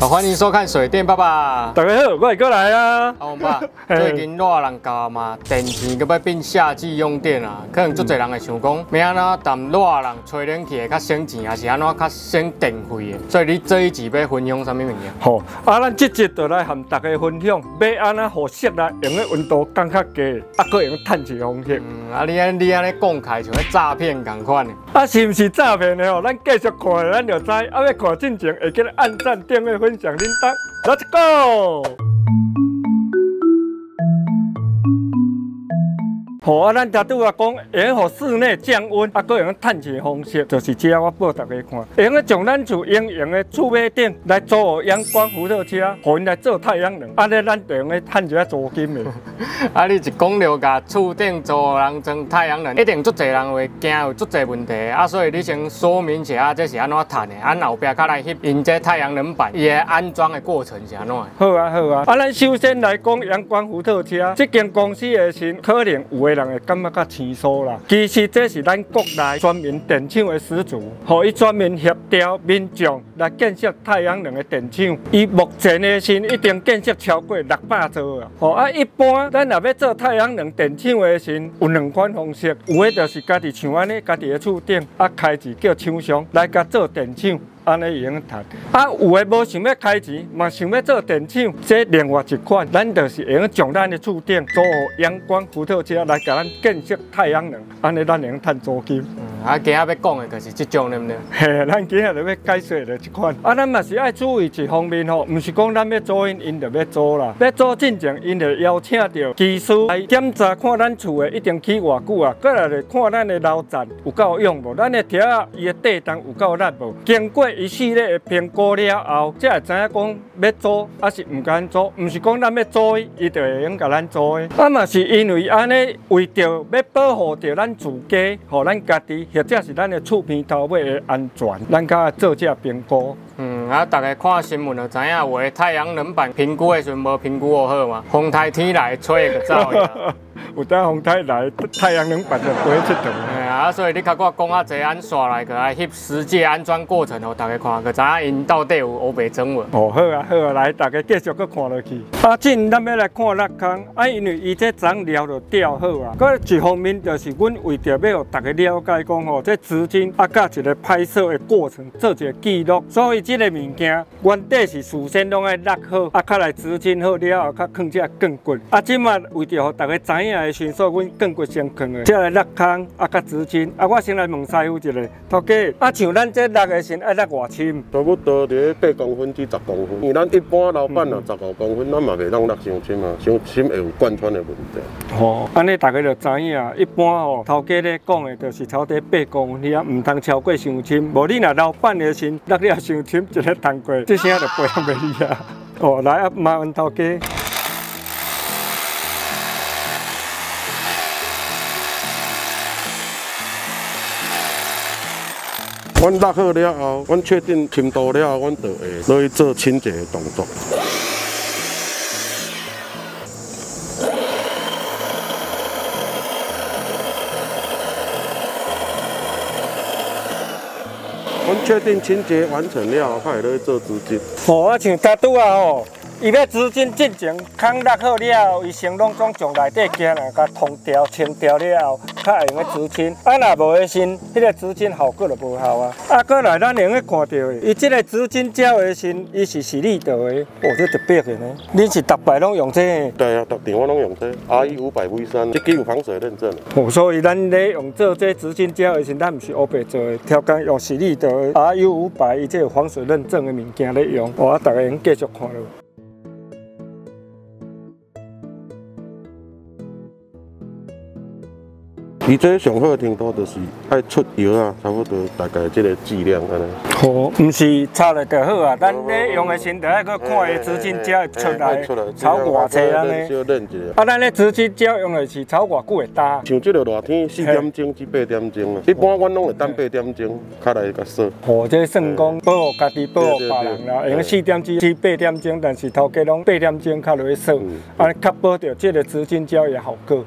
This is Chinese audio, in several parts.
好，欢迎收看水电爸爸。大家好，我过来啊。好，爸，最近热人教嘛，电钱搁要变夏季用电啊，可能足侪人会想讲，明安怎淡热人吹冷气会较省钱，还是安怎较省电费的？所以你这一集要分享什么物件？好，啊，咱这集就来和大家分享，要安怎好室内用的温度降较低，啊，搁用趁钱方式。嗯，啊，你安你安尼讲开像咧诈骗共款的。啊，是毋是诈骗的吼？咱继续看，咱就知。啊，要看进前，会记得按赞、订阅、分享、铃铛，Let's go！好啊，咱拄啊讲，用互室内降温，啊，搁用趁钱方式，就是只我报大家看。用个从咱厝用用的厝尾顶来做阳光辐射车，互因来做太阳能，安尼咱就用个趁一下租金的。啊，你一讲了甲厝顶做人装太阳能，一定足侪人会惊有足侪问题。啊，所以你先说明一下，这是安怎趁的？啊，后壁较来翕因这太阳能板伊个安装的过程是安怎？好啊，好啊。啊，咱首先来讲阳光辐射车，这间公司的是可能有的。人会感觉较轻松啦。其实这是咱国内专门电厂的始祖，互伊专门协调民众来建设太阳能的电厂。伊目前的是一定建设超过六百座啊。吼啊，一般咱若要做太阳能电厂的时，有两款方式，有的就是家己像安尼，家己的厝顶啊开一叫厂商来甲做电厂。安尼已经谈，啊，有诶无想要开钱，嘛想要做电厂，这另外一款，咱就是会用将咱的厝顶做阳光伏特车来甲咱建设太阳能，安尼咱能赚租金。啊，今仔要讲的就是即种，对不对？嘿，咱今仔就要解说的这款。啊，咱嘛是爱注意一方面吼，毋是讲咱要租因，因就要租啦。要租进前，因就邀请到技师来检查，看咱厝的一定起偌久啊。过来就看咱的楼层有够用无，咱的条啊，伊的地动有够力无。经过一系列的评估了后，才会知影讲要做，还是唔敢做。唔是讲咱要做，伊就会用甲咱做的。啊嘛是因为安尼，为着要保护着咱自家，和咱家己。或者是咱的厝边头尾的安全，咱甲做这评估。嗯，啊，大家看新闻就知影，有的太阳能板评估的时阵无评估好嘛，风台天来吹个走呀。有当风台来，太阳能板就不会出动。啊，所以你甲我讲啊，这安刷来个来翕实际安装过程哦，大家看个知影因到底有乌白装无？哦，好啊，好啊，来，大家继续搁看落去。啊，进咱要来看落坑，啊，因为伊这长料就吊好啊。搁一方面就是阮为着要互大家了解讲吼，这资金啊，甲一个拍摄的过程做一个记录，所以这个物件原底是事先拢爱落好，啊，较来资金好了后，较放只更骨。啊，即马为着互大家知影。来迅速，阮更过先坑的，即来落坑啊，甲资金啊，我先来问师傅一个，头家啊，像咱这六个先爱落偌深？差不多伫八公分至十公分，因为咱一般老板啊，十五公分，咱嘛袂当落伤深啊，伤深会有贯穿的问题。吼，安尼大家就知影，一般哦，头家咧讲的，就是超低八公分，啊，唔通超过伤深。无你若老板的心落了伤深，一个通过，这声就不样袂厉啊。哦，来啊，麻烦头家。阮落好了后，阮确定深度了后，阮就会落去做清洁的动作。阮确定清洁完成了后，开始落去做资金。哦，啊像大拄啊哦。伊要资金进前，坑落好了后，伊先拢总从内底件啊，甲通调、清掉了，才会用个资金。啊，若无个心，迄个资金效果就无效啊。啊，过来咱用个看到的，伊即个资金胶的心，伊是实力的，哦，这特别的呢。恁是逐摆拢用这？对啊，逐电我拢用这，RE 五百 V 三，这具有防水认证。哦，所以咱咧用做这资金胶的时，咱毋是乌白做的，条件用实力的 RE 五百，伊这有防水认证的物件咧用。我大家用继续看咯。伊这上好程度就是爱出油啊，差不多大概这个质量安尼。好，唔是差了就好啊。咱咧用的时，就爱去看伊资金胶出来，超偌济安尼。啊，咱咧资金胶用的是超偌久会打。像这个热天四点钟至八点钟啊，一般阮拢会等八点钟，较来甲说。哦，这算讲保护家己，保护别人啦。用四点钟至八点钟，但是头家拢八点钟较落去说，啊，确保着这个资金胶的效果。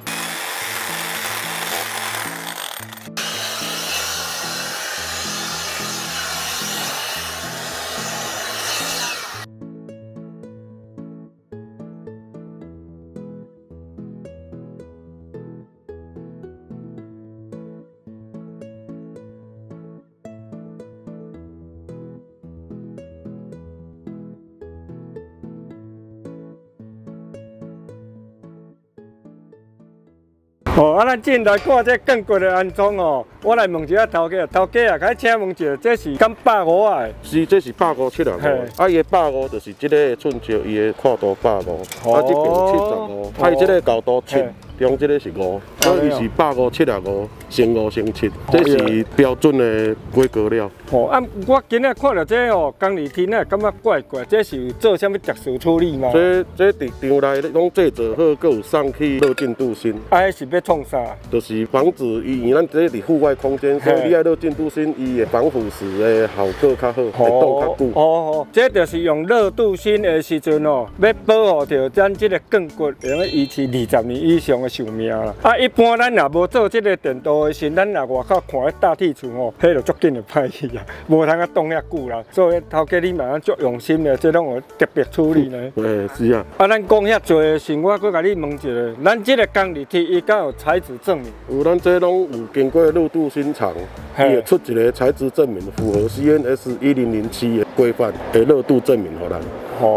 咱进来看这更贵的安装哦。我来问一下头家，头家啊，该请问一下，这是干百五啊？是，这是百五七十五。啊，伊的百五就是这个寸石，伊的宽度百五，啊，这边七十五，啊，伊这个厚度七。中这个是五，所以是百五七十五乘五乘七，这是标准的规格了。哦，啊，我今日看到这哦，刚二天啊，感觉怪怪，这是做什么特殊处理吗？这这伫场内拢制作好，搁有送去热浸镀锌。啊，是要创啥？就是防止伊，咱这伫户外空间，所以你爱热浸镀锌，伊的防腐蚀的效果较好，会冻较久。哦哦，这就是用热镀锌的时阵哦，要保护着咱这个钢骨，用来维持二十年以上的寿命啦。啊，一般咱也无做这个电镀的时，咱也外口看迄大铁厝哦，迄就足紧就歹去啊，无通啊冻遐久啦。所以头家你嘛足用心的，这种有特别处理呢。对，是啊。啊，咱讲遐侪的时，我搁甲你问一下，咱这个工地铁伊敢有材质证明？有，咱这拢有经过热镀锌厂，伊会出一个材质证明，符合 CNS 一零零七的规范的热度证明，互咱。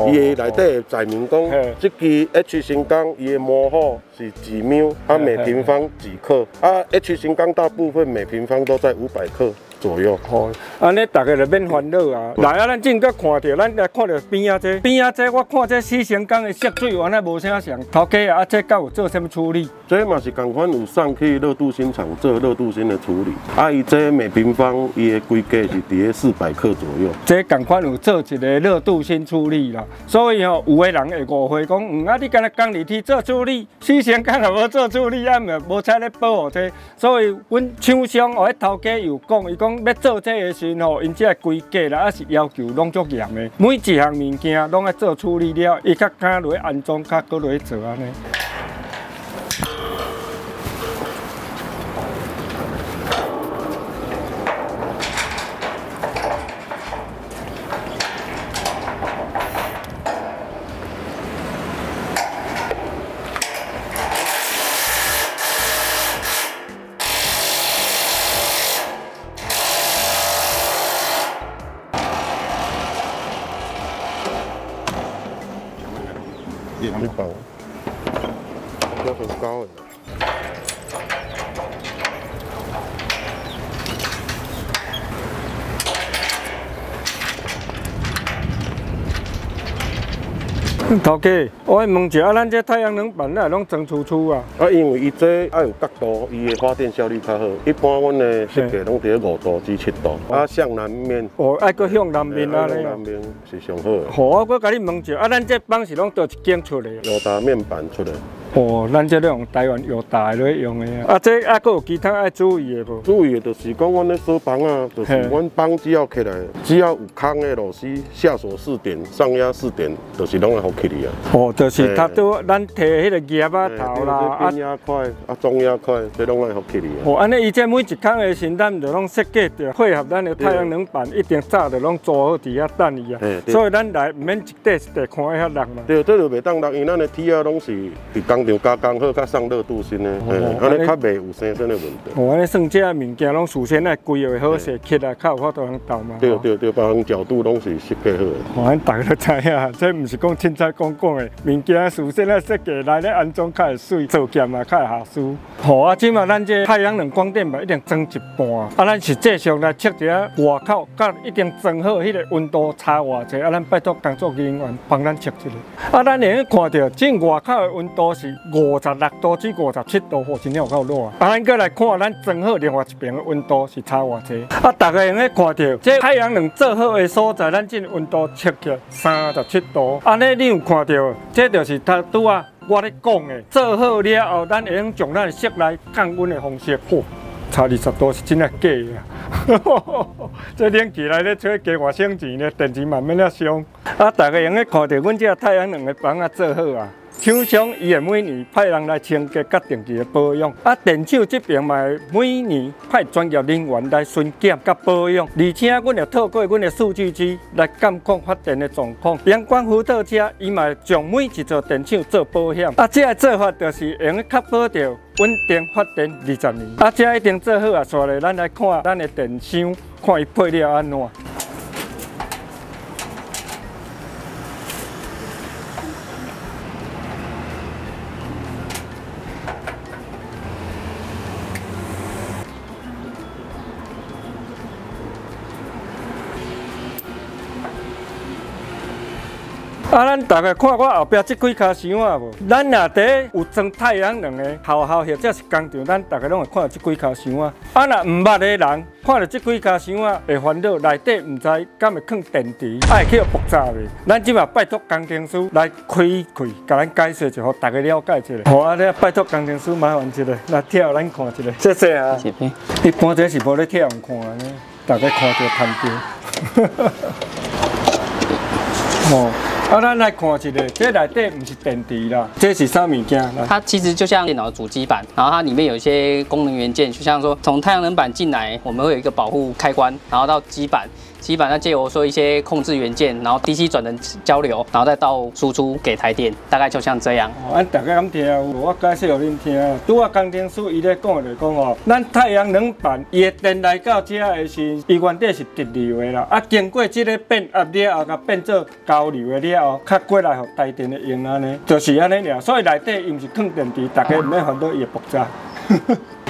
伊的内底载明讲，即支 H 型钢伊的模号是几秒，啊每平方几克，啊 H 型钢大部分每平方都在五百克。左右，好，安尼大家就免烦恼啊。来啊，咱正搁看到，咱来看到边啊这，边啊这，我看这四成钢的涉水原来无啥像。头家啊，这敢有做什么处理？这嘛是共款有送去热镀锌厂做热镀锌的处理。啊，伊这每平方伊的规格是伫个四百克左右。这共款有做一个热镀锌处理啦。所以吼，有的人会误会讲，嗯啊，你干那工地去做处理，四成钢也无做处理，啊，咪无采咧保护这。所以，阮厂商哦，头家又讲，伊讲。要做这个时吼，因这规格啦，还是要求拢足严的。每一项物件拢要做处理了，伊较敢落去安装，较搁落去做安尼。你放，要很高的。头家，我问一下，咱这太阳能板那拢装粗粗啊？啊，因为伊这要有角度，伊的发电效率较好。一般阮的设计拢伫五度至七度，啊向南面。哦，爱搁向南面啊咧。南面是上好的。好，我搁甲你问一下，啊，咱这板是拢倒一间出来？有打面板出来。哦，咱这用台湾药大来用的啊，啊，这啊，搁有其他爱注意的不？注意的就是讲，阮咧锁房啊，就是阮房只要起来，只要有空的螺丝下锁四点，上压四点，就是拢会好起嚟啊。哦，就是它都咱摕迄个夹啊头啦，啊变压块，啊中压块，这拢会好起嚟啊。哦，安尼伊这每一空的时，咱就拢设计着配合咱的太阳能板，一定早就拢做好伫遐等伊啊。所以咱来唔免一块一块看遐人嘛。对，这就袂当人，因为咱的铁啊拢是伫工。就加工好，较上热度先呢，安尼较袂有生生的问题。哦，安尼算这物件拢事先来规划好设计来，较有法度通倒嘛。对对对，别人角度拢是设计好的。哦，安大家都知影，这毋是讲凊彩讲讲的，物件事先来设计来咧安装较会水，做件嘛较会下输。好啊，即嘛咱这太阳能光电板一定装一半，啊，咱实际上来测一下外口，甲一定装好迄个温度差偌济，啊，咱拜托工作人员帮咱测一下。啊，咱会看到这外口的温度是。五十六度至五十七度，或真有够热啊！啊，咱过来看，咱装好另外一边的温度是差偌济。啊，大家用咧看到，这太阳能做好的所在，咱这温度测起三十七度。安尼你有看到？这就是他拄啊，我咧讲的，做好了后，咱会用从咱室内降温的方式，嚯，差二十度是真系假啊！这冷起来咧，吹加外省钱咧，电池慢慢咧上。啊，大家用咧看到，阮这太阳能的房啊做好啊。厂商伊会每年派人来清洁、甲定期的保养，啊，电厂这边嘛每年派专业人员来巡检、甲保养，而且阮会透过阮的数据机来监控发电的状况。阳光伏特车伊嘛将每一座电厂做保险，啊，这做法就是用确保着稳定发电二十年。啊，这一定做好啊，所以咱来看咱的电箱，看伊配料安怎。啊，咱大概看我后壁这几卡箱啊无？咱内底有装太阳能的学校或者是工厂，咱大概拢会看到这几卡箱啊。啊，若唔捌的人看到这几卡箱啊，会烦恼内底唔知敢会放电池，爱去复杂的。咱即马拜托工程师来开开，甲咱解释一下，大家了解一下。好啊，咧拜托工程师麻烦一下，来跳咱看一下。谢谢啊。一般这是无咧跳人看呢，大家看着看着。哦。啊，咱来看一下，这内底不是电池啦，这是啥物件？它其实就像电脑主机板，然后它里面有一些功能元件，就像说从太阳能板进来，我们会有一个保护开关，然后到基板。基本上借由说一些控制元件，然后 DC 转能交流，然后再到输出给台电，大概就像这样。哦，大家敢听？我解释给恁听。拄啊，工程师伊咧讲就讲哦，咱太阳能板伊的电来到这的是，伊原底是直流的啦。啊，经过这个变压了后，甲变做交流的了后，较过来互台电的用安尼，就是安尼尔。所以内底伊毋是放电池，大家唔免烦恼伊的复杂。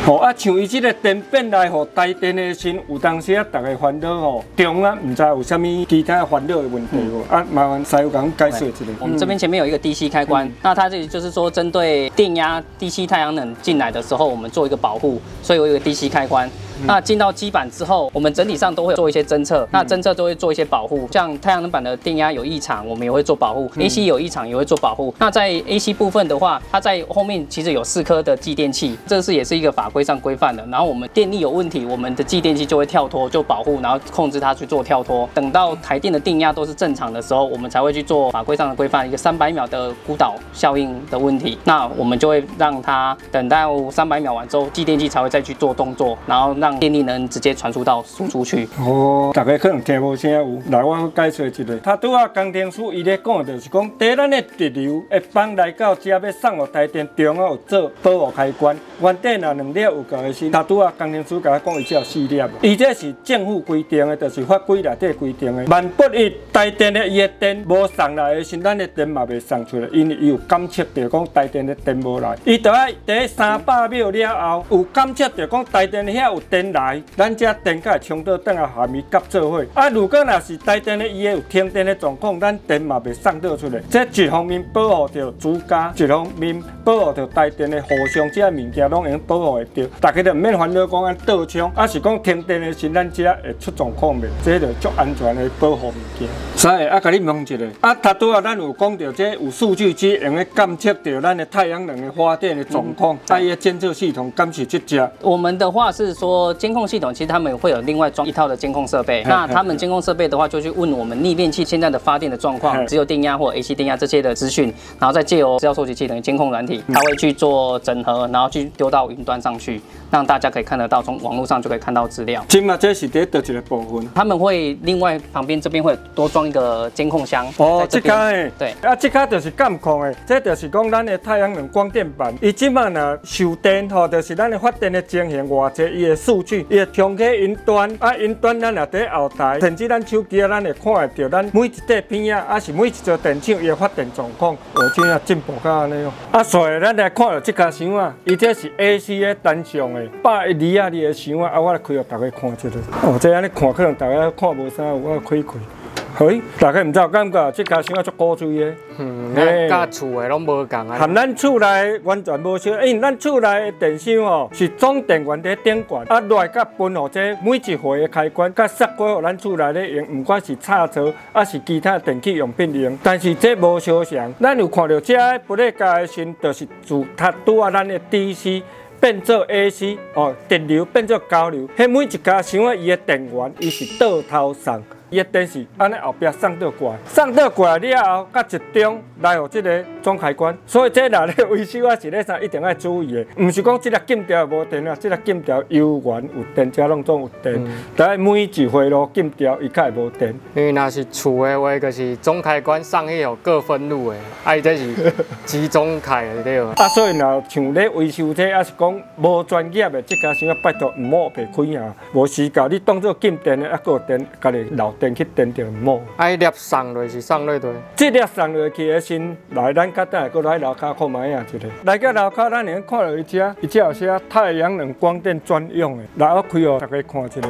哦啊，像伊即个电变来，互带电的时，有当时啊，大家烦恼吼，中啊，唔知有啥物其他烦恼的问题无？啊，麻烦师傅讲解释一下。我们这边前面有一个 DC 开关，那它这里就是说，针对电压 DC 太阳能进来的时候，我们做一个保护，所以我有个 DC 开关。那进到基板之后，我们整体上都会做一些侦测，那侦测都会做一些保护，像太阳能板的电压有异常，我们也会做保护；AC 有异常也会做保护。那在 AC 部分的话，它在后面其实有四颗的继电器，这是也是一个法规上规范的。然后我们电力有问题，我们的继电器就会跳脱，就保护，然后控制它去做跳脱。等到台电的电压都是正常的时候，我们才会去做法规上的规范，一个三百秒的孤岛效应的问题。那我们就会让它等到三百秒完之后，继电器才会再去做动作，然后让电力能直接传输到输出去。哦，大家可能听无声有，来我解释一下。他拄啊工程师伊咧讲就是讲，第咱的直流会放来到这要送落台电中啊有做保护开关，原底若两粒有够的是，他拄啊工程师甲我讲伊只有四粒。伊这是政府规定的，就是法规内底规定的。万不伊台电的伊的电无送来的时，咱的电嘛袂送出来，因为伊有监测到讲台电的电无来。伊就爱第三百秒了后有监测到讲台电遐有电来。咱遮电会充到等下下面甲做伙。啊，如果若是台电的伊有停电的状况，咱电嘛袂送到出来。这一方面保护着主家，一方面保护着台电的互相遮物件拢用保护会着。大家就毋免烦恼讲安倒充，啊是讲停电的时咱遮会出状况袂？这就足安全的保护物件。所以啊，甲你问一下，啊，他拄啊，咱有讲到这有数据机用来监测到咱的太阳能的发电的状况，啊，伊监测系统敢是这只？我们的话是说监控。系统其实他们会有另外装一套的监控设备，那他们监控设备的话，就去问我们逆变器现在的发电的状况，只有电压或 AC 电压这些的资讯，然后再借由资料收集器等于监控软体，它会去做整合，然后去丢到云端上去。让大家可以看得到，从网络上就可以看到资料。今嘛，这是第一个部分。他们会另外旁边这边会多装一个监控箱。哦，这卡诶，对，啊，这卡就是监控诶，这就是讲咱的太阳能光电板，伊今嘛呢受电吼，就是咱的发电的情形，偌济伊的数据，伊会通去云端，啊，云端咱也在后台，甚至咱手机啊，咱会看会到咱每一块片啊，啊是每一座电厂伊的发电状况。我今啊进步到安尼哦。啊，所以咱来看到这家箱啊，伊这是 AC 的单向的。百一二二的箱啊，啊，我来开给大家看一下。哦，这安尼看，可能大家看无啥，我开开。嘿，大家唔知有感觉，这家箱啊足古锥的。嗯，咱甲厝的拢无共啊。含咱厝内完全无相，因为咱厝内的电箱哦是总电源在顶管，啊，来甲分互这每一回的开关，甲设过互咱厝内咧用，唔管是插座，啊是其他电器用品用。但是这无相像，咱有看到这不咧加的时，就是自它拄啊咱的 DC。变做 AC 哦，电流变做交流，迄每一家箱啊，伊的电源伊是倒头送。伊的电视安尼后壁送倒过来，送倒过来了后，甲集中来互即个总开关。所以这若咧维修啊，是咧啥一定要注意的，毋是讲即个禁条无电啊，即个禁条有源有电，遮拢总有电。但每一回路禁条，伊会无电。因为若是厝的话，就是总开关送去有各分路的，啊，伊这是 集中开的对无？啊，所以若像咧维修这，还是讲无专业的，即家先要拜托毋好白开啊，无时间你当做禁电的，啊，个电家己留。电去电着毛。啊，一粒送落是送落对。这粒送落去的先来，咱等下过来楼骹看卖啊，一个。来到楼骹，咱能看到一只，一只有写太阳能光电专用的，来我开哦，大家看一下。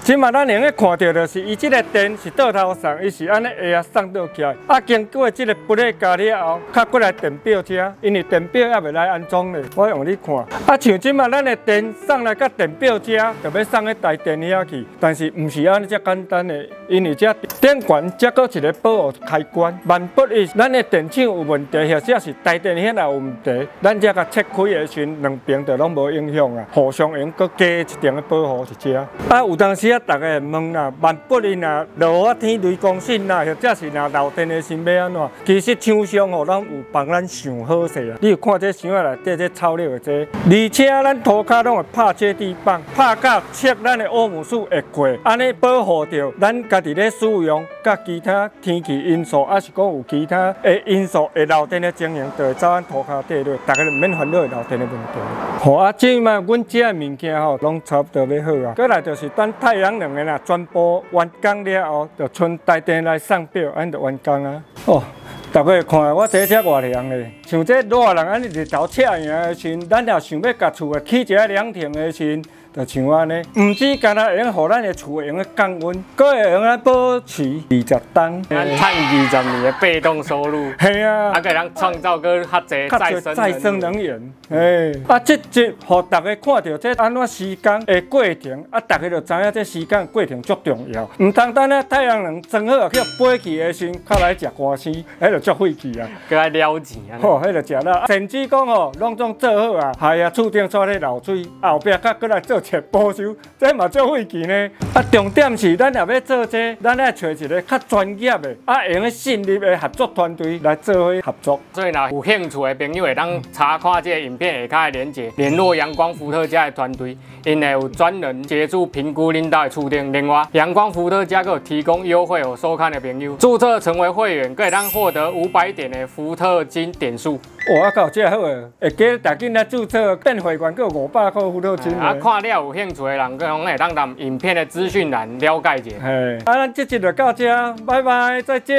即嘛，咱能够看到就是伊即个电是倒头送，伊是安尼下啊送倒起来，啊经过即个不列加了后，较过来电表遮，因为电表还未来安装咧，我用你看。啊像即嘛，咱的电送来甲电表遮，就要送去台电遐去，但是毋是安尼遮简单的，因为这电源则搁一个保护开关，万不伊咱的电厂有问题，或者是台电遐有问题，咱遮甲切开的时，两边就拢无影响啊，互相用搁加一点的保护是遮。啊有当时啊。大家问啦，万不哩呐，落雨天雷公信啦，或者是呐漏电的是要安怎？其实厂商吼，咱有帮咱想好势啊。你有看这箱仔内底这草料的这，而且咱涂骹拢会拍接地板，拍到切咱的欧姆素会过，安尼保护着咱家己咧使用，甲其他天气因素，还是讲有其他的因素会漏电的情形，就会走咱涂骹底落，大家就免烦恼会漏电的问题。好啊，即嘛，阮这物件吼，拢差不多要好啊。过来就是等太阳。两个啦，全部完工了后，就剩台电来上表，安就完工啊。哦，大家看我这车偌凉的，像这热人安尼日头赤样的时，咱也想要甲厝的起一个凉亭的时。就像安尼，唔止干那用，互咱的厝用个降温，搁会用来保持二十档，咱赚二十年的被动收入。系啊，啊，给咱创造个较济再生再生能源。哎，啊，这这，互大家看到这安怎时间的过程，啊，大家就知影这时间过程足重要。唔单单咧太阳能装好去飞去的时，靠来食官司，迄就足费气啊。搁来了钱啊。吼，迄就食了。甚至讲吼，拢总做好啊，系啊，厝顶刷咧漏水，后壁甲搁来做。保修，这嘛做费钱呢。啊，重点是咱也要做这，咱要找一个较专业的，啊，会用信任的合作团队来做伙合作。所以呢，有兴趣的朋友会当查看这个影片下卡的链接，联络阳光伏特加的团队，因为有专人协助评估领导的处境。另外，阳光伏特加有提供优惠哦，收看的朋友注册成为会员，可以当获得五百点的伏特金点数。哇，靠，这好诶！会记大家来注册变会员，有五百块福特金。啊，看了有兴趣的人，可以当咱影片的资讯栏了解一下。嘿，啊，咱这集就到这，拜拜，再见。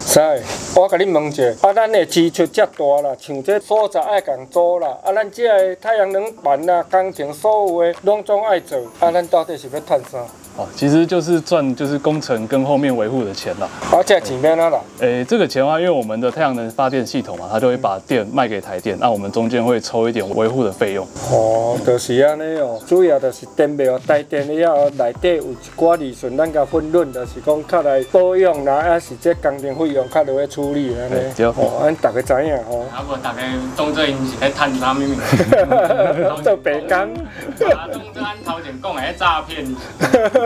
是，我甲你问者，啊，咱的支出遮大啦，像这所在爱共租啦，啊，咱这个太阳能板啦、工程所有的拢总爱做，啊，咱到底是要赚啥？哦，其实就是赚就是工程跟后面维护的钱啦。好，这钱在哪啦？诶，这个钱的话，因为我们的太阳能发电系统嘛，它就会把电卖给台电，那我们中间会抽一点维护的费用。哦，就是安尼哦，主要就是电表台电了后，内底有一寡利润，咱甲分润，就是讲较来保养啦，还是这工程费用较落去处理安尼。对。哦，安大家知影吼。啊，无大家当做因是咧趁啥物物？做白工。啊，当做咱头前讲的诈骗。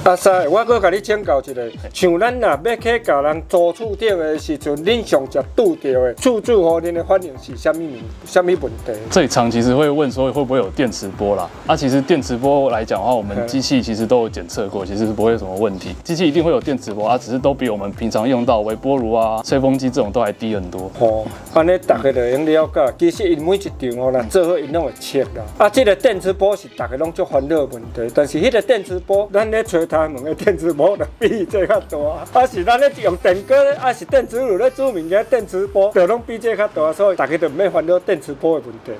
阿三，我搁甲你请教一个，像咱若要去甲人租厝顶的时阵，恁上只拄着的厝主和恁的反应是虾米虾米问题？最常其实会问说会不会有电磁波啦？啊，其实电磁波来讲的话，我们机器其实都有检测过，其实是不会有什么问题。机器一定会有电磁波啊，只是都比我们平常用到微波炉啊、吹风机这种都还低很多。哦，安尼大家就用了解，其实因每一场哦，若做好因拢会测啦。啊，这个电磁波是大家拢足烦恼问题，但是迄个电磁波，咱咧吹。他们的电磁波就比这较大，啊是咱咧用电锅，啊是电磁炉咧煮物件，电磁波就拢比这较大，所以大家就免烦恼电磁波的问题。